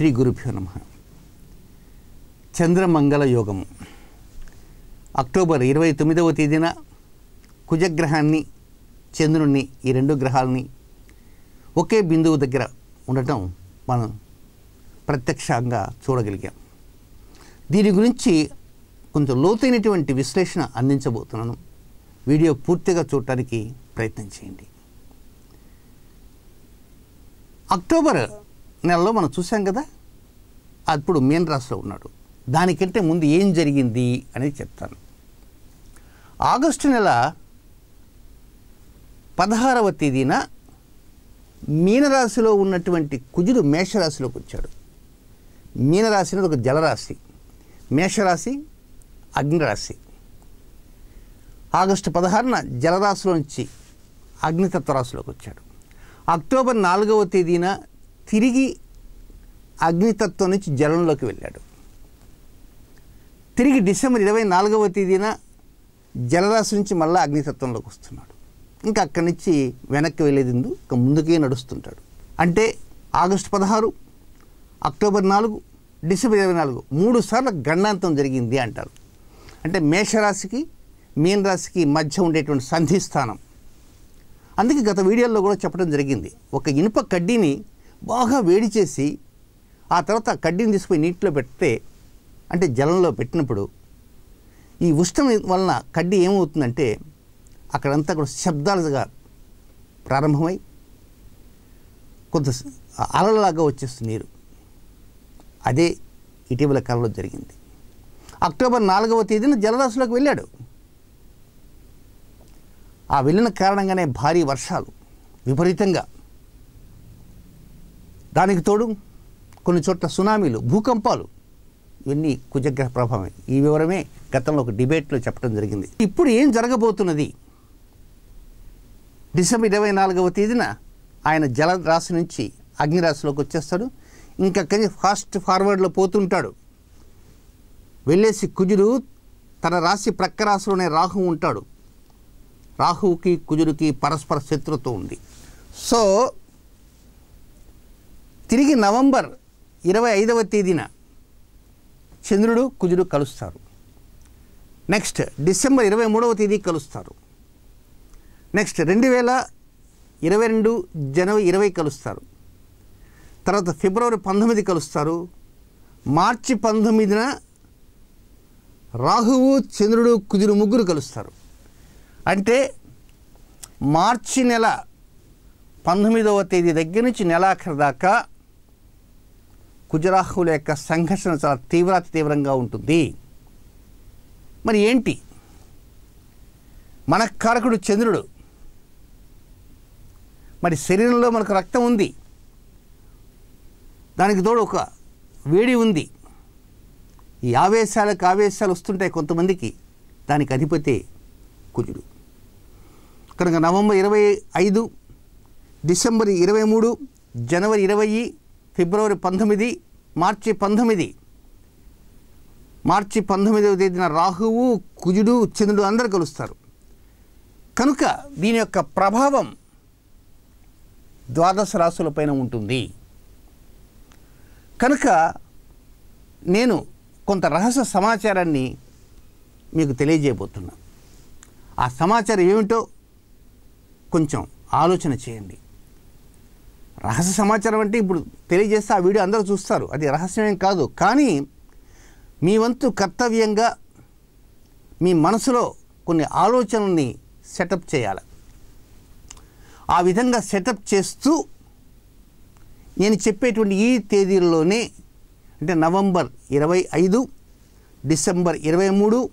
శ్రీ గురుభ్యో నమ. చంద్రమంగళ యోగము అక్టోబర్ ఇరవై తొమ్మిదవ తేదీన కుజగ్రహాన్ని చంద్రుణ్ణి ఈ రెండు గ్రహాలని ఒకే బిందువు దగ్గర ఉండటం మనం ప్రత్యక్షంగా చూడగలిగాం. దీని గురించి కొంచెం లోతైనటువంటి విశ్లేషణ అందించబోతున్నాను. వీడియో పూర్తిగా చూడటానికి ప్రయత్నం చేయండి. అక్టోబర్ నెలలో మనం చూసాం కదా? అప్పుడు మీన రాశిలో ఉన్నాడు. దానికంటే ముందు ఏం జరిగింది అనేది చెప్తాను. ఆగస్టు నెల పదహారవ తేదీన మీనరాశిలో ఉన్నటువంటి కుజుడు మేషరాశిలోకి వచ్చాడు. మీనరాశి అనేది ఒక జలరాశి. మేషరాశి అగ్నిరాశి. ఆగస్టు పదహారున జలరాశిలో నుంచి అగ్నితత్వ రాశిలోకి వచ్చాడు. అక్టోబర్ నాలుగవ తేదీన తిరిగి అగ్నితత్వం నుంచి జలంలోకి వెళ్ళాడు. తిరిగి డిసెంబర్ ఇరవై నాలుగవ తేదీన జలరాశి నుంచి మళ్ళీ అగ్నితత్వంలోకి వస్తున్నాడు. ఇంకా అక్కడి నుంచి వెనక్కి వెళ్ళేది ఇంకా ముందుకే నడుస్తుంటాడు. అంటే ఆగస్టు పదహారు అక్టోబర్ నాలుగు డిసెంబర్ ఇరవై నాలుగు మూడు సార్లు గండాంతం జరిగింది అంటారు. అంటే మేషరాశికి మీన రాశికి మధ్య ఉండేటువంటి సంధిస్థానం. అందుకే గత వీడియోల్లో కూడా చెప్పడం జరిగింది. ఒక ఇనుప కడ్డీని బాగా వేడి చేసి ఆ తర్వాత కడ్డీని తీసుకుపోయి నీటిలో పెడితే అంటే జలంలో పెట్టినప్పుడు ఈ ఉష్ణం వలన కడ్డీ ఏమవుతుందంటే అక్కడంతా కూడా శబ్దాలుగా ప్రారంభమై కొంత అలలాగా వచ్చేస్తుంది నీరు. అదే ఇటీవల కాలంలో జరిగింది. అక్టోబర్ నాలుగవ తేదీన జలరాశిలోకి వెళ్ళాడు. ఆ వెళ్ళిన కారణంగానే భారీ వర్షాలు విపరీతంగా దానికి తోడు కొన్ని చోట్ల సునామీలు భూకంపాలు ఇవన్నీ కుజగ్రహ ప్రభావమే. ఈ వివరమే గతంలో ఒక డిబేట్లో చెప్పడం జరిగింది. ఇప్పుడు ఏం జరగబోతున్నది? డిసెంబర్ ఇరవై నాలుగవ తేదీన ఆయన జల రాశి నుంచి అగ్నిరాశిలోకి వచ్చేస్తాడు. ఇంకా ఫాస్ట్ ఫార్వర్డ్లో పోతుంటాడు. వెళ్ళేసి కుజుడు తన రాశి ప్రక్క రాశిలోనే రాహు ఉంటాడు. రాహువుకి కుజుడికి పరస్పర శత్రుత్వం ఉంది. సో తిరిగి నవంబర్ ఇరవై ఐదవ తేదీన చంద్రుడు కుజుడు కలుస్తారు. నెక్స్ట్ డిసెంబర్ ఇరవై మూడవ తేదీ కలుస్తారు. నెక్స్ట్ రెండు వేల ఇరవై రెండు జనవరి ఇరవై కలుస్తారు. తర్వాత ఫిబ్రవరి పంతొమ్మిది కలుస్తారు. మార్చి పంతొమ్మిదిన రాహువు చంద్రుడు కుజుడు ముగ్గురు కలుస్తారు. అంటే మార్చి నెల పంతొమ్మిదవ తేదీ దగ్గర నుంచి నెలాఖరు దాకా కుజరాహుల యొక్క సంఘర్షణ చాలా తీవ్రాతి తీవ్రంగా ఉంటుంది. మరి ఏంటి? మన కారకుడు చంద్రుడు. మరి శరీరంలో మనకు రక్తం ఉంది. దానికి తోడు ఒక వేడి ఉంది. ఈ ఆవేశాలకు ఆవేశాలు వస్తుంటాయి కొంతమందికి. దానికి అధిపతి కుజుడు. కనుక నవంబర్ ఇరవై ఐదు డిసెంబర్ ఇరవై మూడు జనవరి ఇరవై ఫిబ్రవరి పంతొమ్మిది మార్చి పంతొమ్మిది. మార్చి పంతొమ్మిదవ తేదీన రాహువు కుజుడు చంద్రుడు అందరు కలుస్తారు. కనుక దీని యొక్క ప్రభావం ద్వాదశ రాశులపైన ఉంటుంది. కనుక నేను కొంత రహస్య సమాచారాన్ని మీకు తెలియజేయబోతున్నా. ఆ సమాచారం ఏమిటో కొంచెం ఆలోచన చేయండి. రహస్య సమాచారం అంటే ఇప్పుడు తెలియజేస్తే ఆ వీడియో అందరూ చూస్తారు. అది రహస్యమేం కాదు. కానీ మీ వంతు కర్తవ్యంగా మీ మనసులో కొన్ని ఆలోచనల్ని సెటప్ చేయాలి. ఆ విధంగా సెటప్ చేస్తూ నేను చెప్పేటువంటి ఈ తేదీల్లోనే అంటే నవంబర్ ఇరవై ఐదు డిసెంబర్ ఇరవై మూడు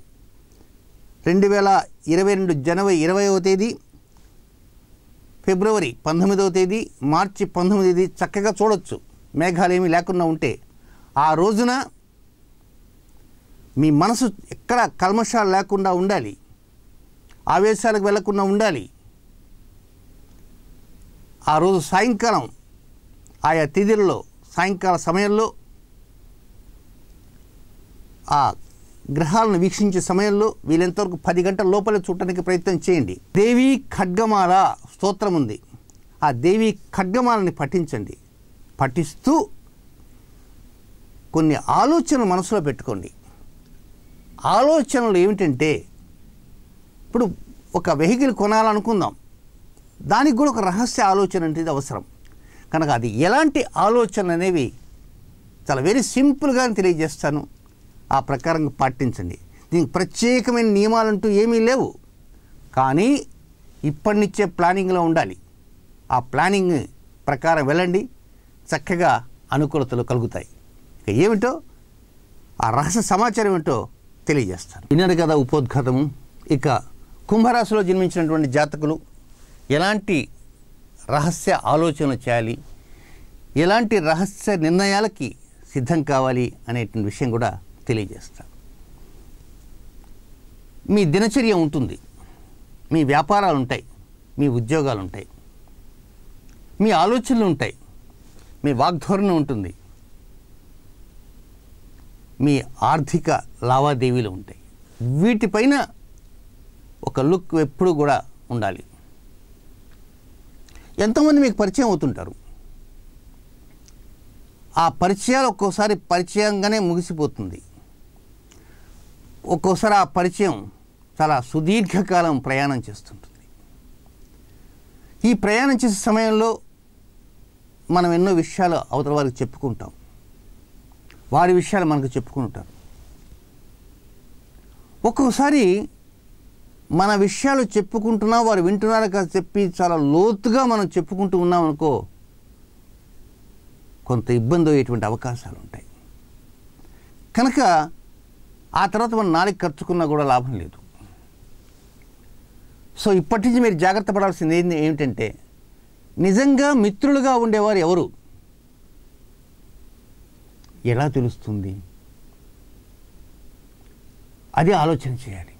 రెండు వేల ఇరవై రెండు జనవరి ఇరవైవ తేదీ ఫిబ్రవరి పంతొమ్మిదవ తేదీ మార్చి పంతొమ్మిది తేదీ చక్కగా చూడొచ్చు. మేఘాలు ఏమీ లేకుండా ఉంటే. ఆ రోజున మీ మనసు ఎక్కడ కల్మషాలు లేకుండా ఉండాలి. ఆవేశాలకు వెళ్ళకుండా ఉండాలి. ఆ రోజు సాయంకాలం ఆయా తేదీలలో సాయంకాల సమయంలో ఆ గ్రహాలను వీక్షించే సమయంలో వీలెంతవరకు పది గంటల లోపలే చూడటానికి ప్రయత్నం చేయండి. దేవి ఖడ్గమాల స్తోత్రం ఉంది. ఆ దేవి ఖడ్గమాలని పఠించండి. పఠిస్తూ కొన్ని ఆలోచనలు మనసులో పెట్టుకోండి. ఆలోచనలు ఏమిటంటే ఇప్పుడు ఒక వెహికల్ కొనాలనుకుందాం. దానికి కూడా ఒక రహస్య ఆలోచన అనేది అవసరం. కనుక అది ఎలాంటి ఆలోచన అనేవి చాలా వెరీ సింపుల్గా తెలియజేస్తాను. ఆ ప్రకారంగా పాటించండి. దీనికి ప్రత్యేకమైన నియమాలంటూ ఏమీ లేవు. కానీ ఇప్పటి నుంచే ప్లానింగ్లో ఉండాలి. ఆ ప్లానింగ్ ప్రకారం వెళ్ళండి. చక్కగా అనుకూలతలు కలుగుతాయి. ఇక ఏమిటో ఆ రహస్య సమాచారం ఏంటో తెలియజేస్తాను. విన్నారు కదా ఉపోద్ఘాతము? ఇక కుంభరాశిలో జన్మించినటువంటి జాతకులు ఎలాంటి రహస్య ఆలోచనలు చేయాలి? ఎలాంటి రహస్య నిర్ణయాలకి సిద్ధం కావాలి అనేటువంటి విషయం కూడా తెలియజేస్తాను మీ దినచర్య ఉంటుంది. మీ వ్యాపారాలు ఉంటాయి మీ ఉద్యోగాలు ఉంటాయి మీ ఆలోచనలు ఉంటాయి మీ వాగ్ధోరణి ఉంటుంది. మీ ఆర్థిక లావాదేవీలు ఉంటాయి. వీటిపైన ఒక లుక్ ఎప్పుడు కూడా ఉండాలి. ఎంతోమంది మీకు పరిచయం అవుతుంటారు. ఆ పరిచయాలు ఒక్కోసారి పరిచయంగానే ముగిసిపోతుంది. ఒక్కోసారి ఆ పరిచయం చాలా సుదీర్ఘకాలం ప్రయాణం చేస్తుంటుంది. ఈ ప్రయాణం చేసే సమయంలో మనం ఎన్నో విషయాలు అవతల వారికి చెప్పుకుంటాం. వారి విషయాలు మనకు చెప్పుకుంటారు. ఒక్కోసారి మన విషయాలు చెప్పుకుంటున్నా వారు వింటున్నారు కదా చెప్పి చాలా లోతుగా మనం చెప్పుకుంటూ ఉన్నాం అనుకో కొంత ఇబ్బంది అయ్యేటువంటి అవకాశాలు ఉంటాయి కనుక ఆ తర్వాత మనం నాలుగు ఖర్చుకున్నా కూడా లాభం లేదు. సో ఇప్పటి నుంచి మీరు జాగ్రత్త పడాల్సింది ఏంది ఏమిటంటే నిజంగా మిత్రులుగా ఉండేవారు ఎవరు? ఎలా తెలుస్తుంది? అది ఆలోచన చేయాలి.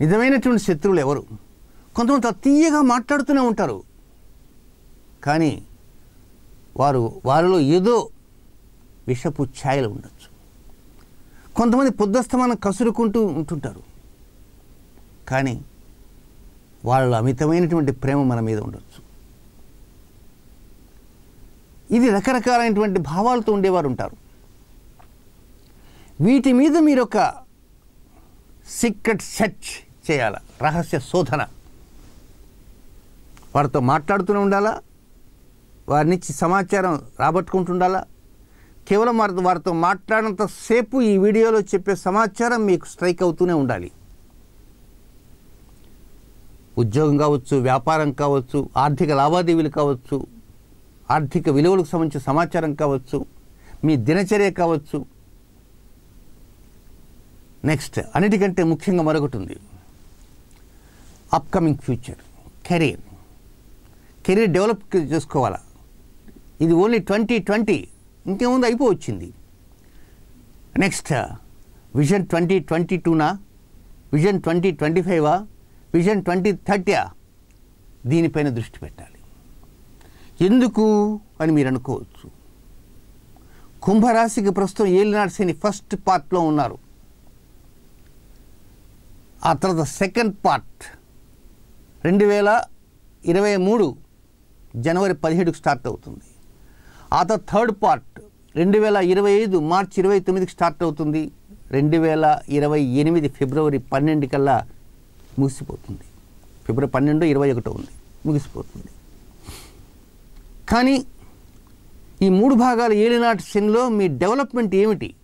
నిజమైనటువంటి శత్రువులు ఎవరు? కొంతమంది తీయగా మాట్లాడుతూనే ఉంటారు. కానీ వారు వారిలో ఏదో విషపు ఛాయలు ఉండొచ్చు. కొంతమంది పొద్దుస్తమానం కసురుకుంటూ ఉంటుంటారు. కానీ వాళ్ళ అమితమైనటువంటి ప్రేమ మన మీద ఉండొచ్చు. ఇది రకరకాలైనటువంటి భావాలతో ఉండేవారు ఉంటారు. వీటి మీద మీరు ఒక సీక్రెట్ సెర్చ్ చేయాల? రహస్య శోధన. వారితో మాట్లాడుతూనే ఉండాలా? వారి నుంచి సమాచారం రాబట్టుకుంటుండాలా? కేవలం వారితో వారితో మాట్లాడినంత సేపు ఈ వీడియోలో చెప్పే సమాచారం మీకు స్ట్రైక్ అవుతూనే ఉండాలి. ఉద్యోగం కావచ్చు వ్యాపారం కావచ్చు ఆర్థిక లావాదేవీలు కావచ్చు ఆర్థిక విలువలకు సంబంధించిన సమాచారం కావచ్చు మీ దినచర్య కావచ్చు. నెక్స్ట్ అన్నిటికంటే ముఖ్యంగా మరొకటి ఉంది. Upcoming future career career develop చేసుకోవాలా? ఇది ఓన్లీ ట్వంటీ ట్వంటీ ఇంకేముంది? అయిపోవచ్చింది. నెక్స్ట్ విజన్ ట్వంటీ ట్వంటీ టూనా విజన్ ట్వంటీ ట్వంటీ ఫైవా విజన్ ట్వంటీ థర్టీయా దీనిపైన దృష్టి పెట్టాలి. ఎందుకు అని మీరు అనుకోవచ్చు. కుంభరాశికి ప్రస్తుతం ఏలినాడు శని ఫస్ట్ పార్ట్లో ఉన్నారు. ఆ తర్వాత సెకండ్ పార్ట్ రెండు వేల ఇరవై మూడు జనవరి పదిహేడుకు స్టార్ట్ అవుతుంది. ఆ థర్డ్ పార్ట్ రెండు వేల ఇరవై ఐదు మార్చి ఇరవై తొమ్మిదికి స్టార్ట్ అవుతుంది. రెండు వేల ఇరవై ఎనిమిది ఫిబ్రవరి పన్నెండు కల్లా ముగిసిపోతుంది. ఫిబ్రవరి పన్నెండు ఇరవై ఒకటో ఉంది. ముగిసిపోతుంది. కానీ ఈ మూడు భాగాలు ఏలినాటి శనిలో మీ డెవలప్మెంట్ ఏమిటి?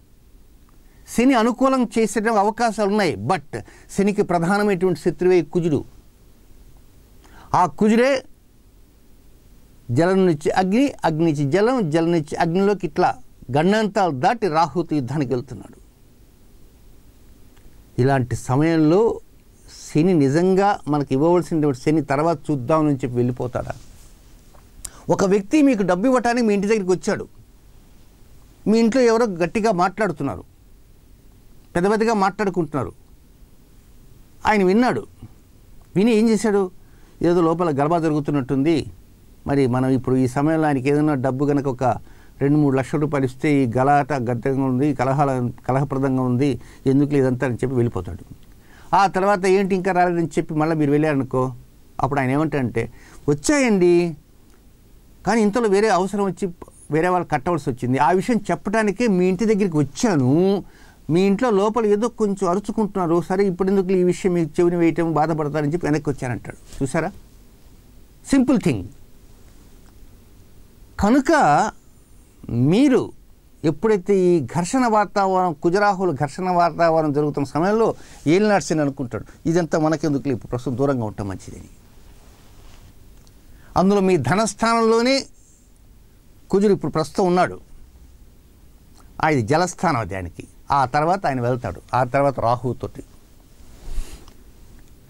శని అనుకూలం చేసే అవకాశాలు ఉన్నాయి. బట్ శనికి ప్రధానమైనటువంటి శత్రువే కుజుడు. ఆ కుజుడే జలం నుంచి అగ్ని అగ్ని నుంచి జలం జలం నుంచి అగ్నిలోకి ఇట్లా గండాంతాలు దాటి రాహుతు యుద్ధానికి వెళ్తున్నాడు. ఇలాంటి సమయంలో శని నిజంగా మనకి ఇవ్వవలసినటువంటి శని తర్వాత చూద్దాం అని చెప్పి వెళ్ళిపోతాడా? ఒక వ్యక్తి మీకు డబ్బు ఇవ్వటానికి మీ ఇంటి దగ్గరికి వచ్చాడు. మీ ఇంట్లో ఎవరో గట్టిగా మాట్లాడుతున్నారు. పెద్ద పెద్దగా మాట్లాడుకుంటున్నారు. ఆయన విన్నాడు. విని ఏం చేశాడు? ఏదో లోపల గర్భ జరుగుతున్నట్టుంది. మరి మనం ఇప్పుడు ఈ సమయంలో ఆయనకి ఏదైనా డబ్బు కనుక ఒక రెండు మూడు లక్షల రూపాయలు ఇస్తే ఈ గలాట గద్దంగా ఉంది కలహాల కలహప్రదంగా ఉంది ఎందుకు లేదంతా అని చెప్పి వెళ్ళిపోతాడు. ఆ తర్వాత ఏంటి ఇంకా రాలేదని చెప్పి మళ్ళీ మీరు వెళ్ళారనుకో అప్పుడు ఆయన ఏమంటాడంటే వచ్చాయండి కానీ ఇంతలో వేరే అవసరం వచ్చి వేరే వాళ్ళు కట్టవలసి వచ్చింది. ఆ విషయం చెప్పడానికే మీ ఇంటి దగ్గరికి వచ్చాను. మీ ఇంట్లో లోపల ఏదో కొంచెం అరుచుకుంటున్నారు. సరే ఇప్పుడు ఎందుకు ఈ విషయం మీకు చెవిని వేయటం బాధపడతారని చెప్పి వెనక్కి వచ్చానంటాడు చూసారా? Simple thing. కనుక మీరు ఎప్పుడైతే ఈ ఘర్షణ వాతావరణం కుజరాహుల ఘర్షణ వాతావరణం జరుగుతున్న సమయంలో ఏలి నడిచింది అనుకుంటాడు ఇదంతా మనకెందుకు ఇప్పుడు ప్రస్తుతం దూరంగా ఉండటం మంచిదని. అందులో మీ ధనస్థానంలోనే కుజుడు ఇప్పుడు ప్రస్తుతం ఉన్నాడు. అది జలస్థానం దానికి ఆ తర్వాత ఆయన వెళ్తాడు. ఆ తర్వాత రాహుతోటి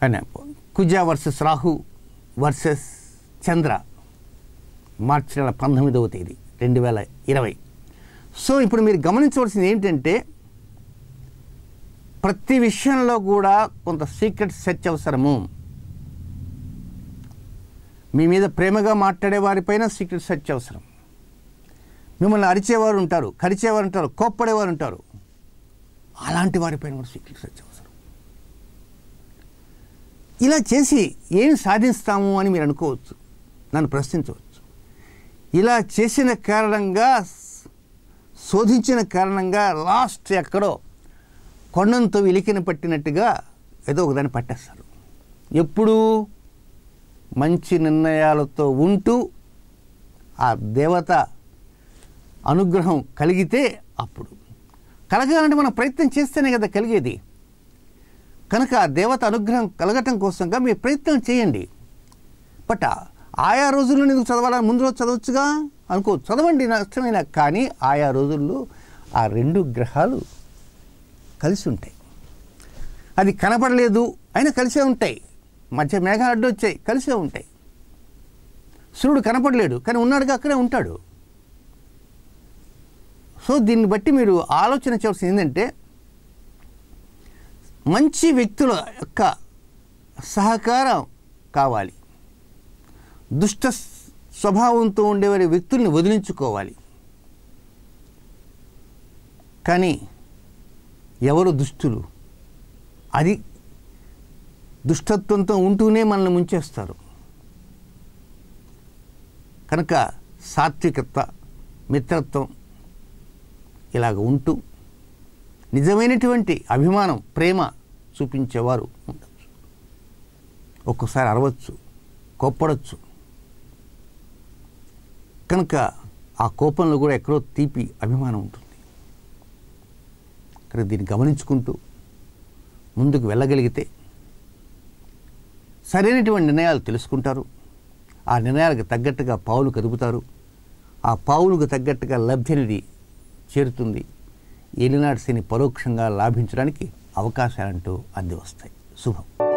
ఆయన కుజ వర్సెస్ రాహు వర్సెస్ చంద్ర. మార్చి నెల పంతొమ్మిదవ తేదీ రెండు వేల ఇరవై. సో ఇప్పుడు మీరు గమనించవలసింది ఏంటంటే ప్రతి విషయంలో కూడా కొంత సీక్రెట్ సెర్చ్ అవసరము. మీ మీద ప్రేమగా మాట్లాడే వారిపైన సీక్రెట్ సెర్చ్ అవసరం. మిమ్మల్ని అరిచేవారు ఉంటారు కరిచేవారు ఉంటారు కోప్పడేవారు ఉంటారు. అలాంటి వారిపైన కూడా సీక్రెట్ సెర్చ్ అవసరం. ఇలా చేసి ఏం సాధిస్తాము అని మీరు అనుకోవచ్చు. నన్ను ప్రశ్నించవచ్చు. ఇలా చేసిన కారణంగా శోధించిన కారణంగా లాస్ట్ ఎక్కడో కొండంతో ఇలికిన పట్టినట్టుగా ఏదో ఒకదాన్ని పట్టేస్తారు. ఎప్పుడు మంచి నిర్ణయాలతో ఉంటూ ఆ దేవత అనుగ్రహం కలిగితే అప్పుడు. కలగాలంటే మనం ప్రయత్నం చేస్తేనే కదా కలిగేది. కనుక ఆ దేవత అనుగ్రహం కలగటం కోసంగా మీరు ప్రయత్నం చేయండి. బట్ ఆయా రోజుల్లో నేను చదవాలని ముందు రోజు చదవచ్చుగా? అనుకో చదవండి నష్టమైన కానీ ఆయా రోజుల్లో ఆ రెండు గ్రహాలు కలిసి ఉంటాయి. అది కనపడలేదు అయినా కలిసే ఉంటాయి. మధ్య మేఘాలు అడ్డొచ్చాయి కలిసే ఉంటాయి. సూర్యుడు కనపడలేడు కానీ ఉన్నాడుగా అక్కడే ఉంటాడు. సో దీన్ని బట్టి మీరు ఆలోచన చేయవలసింది ఏంటంటే మంచి వ్యక్తుల యొక్క సహకారం కావాలి. దుష్ట స్వభావంతో ఉండేవారి వ్యక్తుల్ని వదిలించుకోవాలి. కానీ ఎవరు దుష్టులు? అది దుష్టత్వంతో ఉంటూనే మనల్ని ముంచేస్తారు. కనుక సాత్వికత్వ మిత్రత్వం ఇలాగ ఉంటూ నిజమైనటువంటి అభిమానం ప్రేమ చూపించేవారు ఉండవచ్చు ఒక్కోసారి అరవచ్చు కొప్పడచ్చు. కనుక ఆ కోపంలో కూడా ఎక్కడో తీపి అభిమానం ఉంటుంది. కనుక దీన్ని గమనించుకుంటూ ముందుకు వెళ్ళగలిగితే సరైనటువంటి నిర్ణయాలు తెలుసుకుంటారు. ఆ నిర్ణయాలకు తగ్గట్టుగా పావులు కదుపుతారు. ఆ పావులకు తగ్గట్టుగా లబ్ధినిది చేరుతుంది. ఏలినాటి శని పరోక్షంగా లాభించడానికి అవకాశాలంటూ అంది వస్తాయి. శుభం.